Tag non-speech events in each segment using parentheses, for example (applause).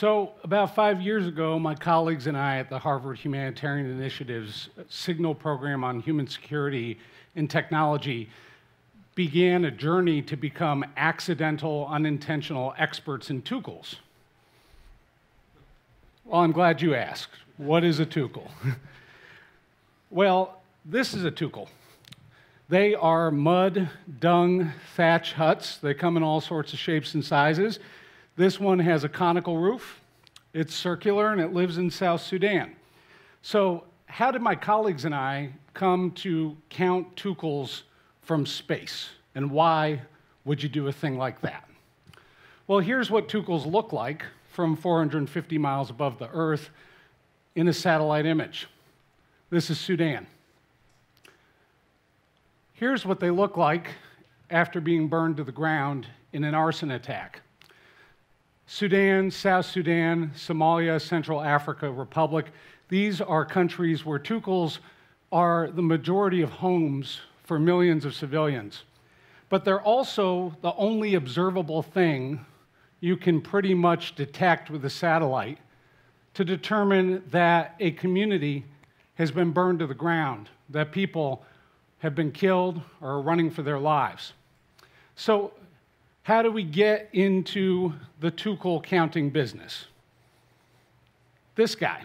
So, about five years ago, my colleagues and I at the Harvard Humanitarian Initiative's Signal Program on Human Security and Technology began a journey to become accidental, unintentional experts in tukuls. Well, I'm glad you asked. What is a tukul? (laughs) well, this is a tukul. They are mud, dung, thatch huts. They come in all sorts of shapes and sizes. This one has a conical roof. It's circular and it lives in South Sudan. So, how did my colleagues and I come to count tukuls from space? And why would you do a thing like that? Well, here's what tukuls look like from 450 miles above the Earth in a satellite image. This is Sudan. Here's what they look like after being burned to the ground in an arson attack. Sudan, South Sudan, Somalia, Central Africa Republic, these are countries where tukuls are the majority of homes for millions of civilians. But they're also the only observable thing you can pretty much detect with a satellite to determine that a community has been burned to the ground, that people have been killed or are running for their lives. So, how do we get into the tukul counting business? This guy.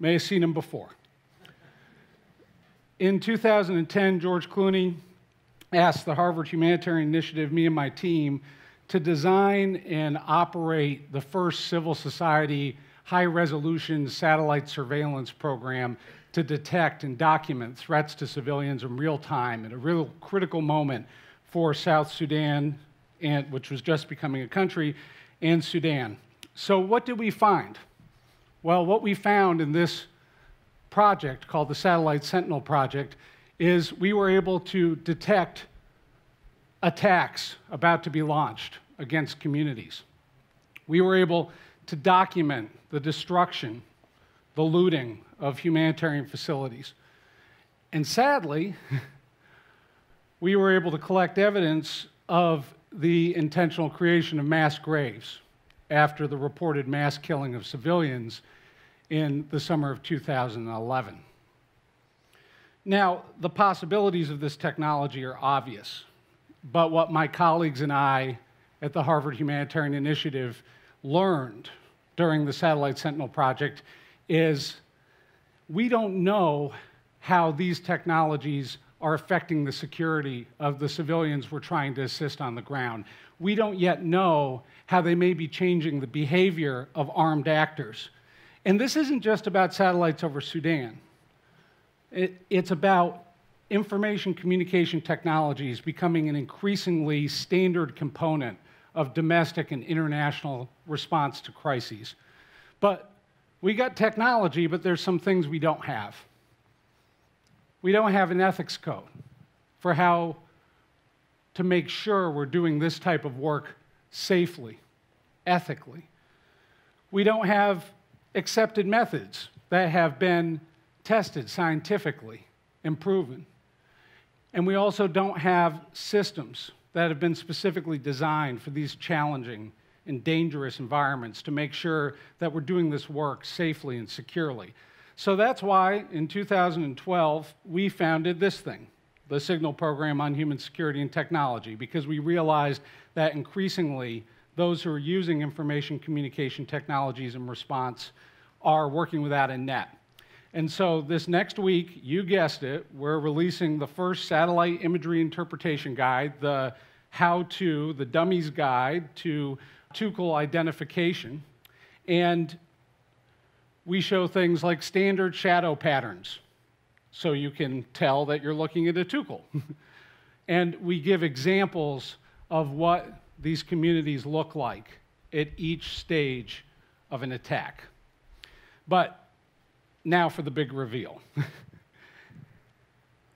May have seen him before. In 2010, George Clooney asked the Harvard Humanitarian Initiative, me and my team, to design and operate the first civil society high resolution satellite surveillance program to detect and document threats to civilians in real time at a real critical moment for South Sudan, and, which was just becoming a country, and Sudan. So, what did we find? Well, what we found in this project called the Satellite Sentinel Project is we were able to detect attacks about to be launched against communities. We were able to document the destruction, the looting of humanitarian facilities. And sadly, (laughs) we were able to collect evidence of the intentional creation of mass graves after the reported mass killing of civilians in the summer of 2011. Now, the possibilities of this technology are obvious, but what my colleagues and I at the Harvard Humanitarian Initiative learned during the Satellite Sentinel project is we don't know how these technologies are affecting the security of the civilians we're trying to assist on the ground. We don't yet know how they may be changing the behavior of armed actors. And this isn't just about satellites over Sudan, it, it's about information communication technologies becoming an increasingly standard component of domestic and international response to crises. But we got technology, but there's some things we don't have. We don't have an ethics code for how to make sure we're doing this type of work safely, ethically. We don't have accepted methods that have been tested scientifically and proven. And we also don't have systems that have been specifically designed for these challenging and dangerous environments to make sure that we're doing this work safely and securely. So that's why in 2012 we founded this thing, the Signal Program on Human Security and Technology, because we realized that increasingly those who are using information communication technologies in response are working without a net. And so this next week, you guessed it, we're releasing the first satellite imagery interpretation guide, the how to, the dummy's guide to tukul identification. And we show things like standard shadow patterns, so you can tell that you're looking at a tukul. and we give examples of what these communities look like at each stage of an attack. But now for the big reveal. (laughs)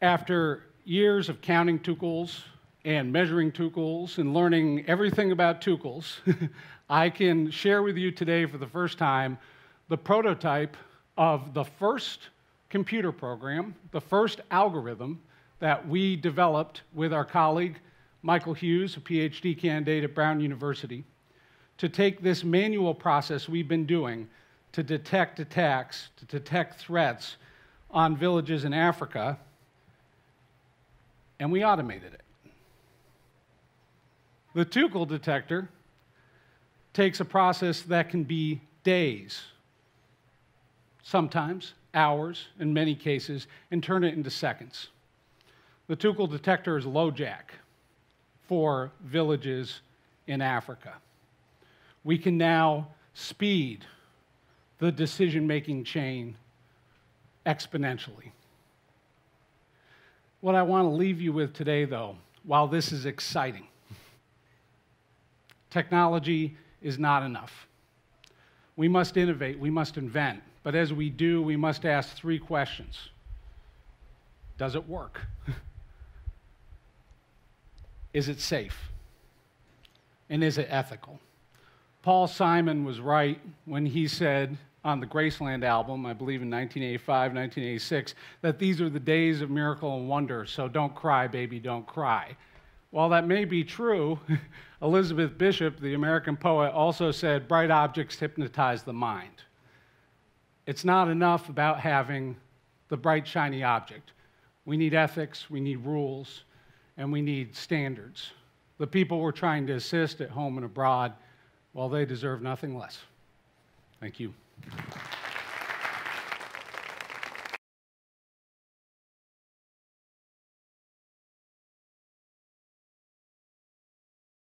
After years of counting tukuls and measuring tukuls and learning everything about tukuls, (laughs) I can share with you today for the first time the prototype of the first computer program, the first algorithm that we developed with our colleague Michael Hughes, a PhD candidate at Brown University, to take this manual process we've been doing to detect attacks, to detect threats on villages in Africa, and we automated it. The Tukul detector takes a process that can be days, sometimes hours, in many cases, and turn it into seconds. The Tukul detector is LoJack for villages in Africa. We can now speed the decision making chain exponentially. What I want to leave you with today, though, while this is exciting, technology is not enough. We must innovate, we must invent, but as we do, we must ask three questions Does it work? (laughs) is it safe? And is it ethical? Paul Simon was right when he said on the Graceland album, I believe in 1985, 1986, that these are the days of miracle and wonder, so don't cry, baby, don't cry. While that may be true, (laughs) Elizabeth Bishop, the American poet, also said bright objects hypnotize the mind. It's not enough about having the bright, shiny object. We need ethics, we need rules, and we need standards. The people we're trying to assist at home and abroad, well, they deserve nothing less. Thank you.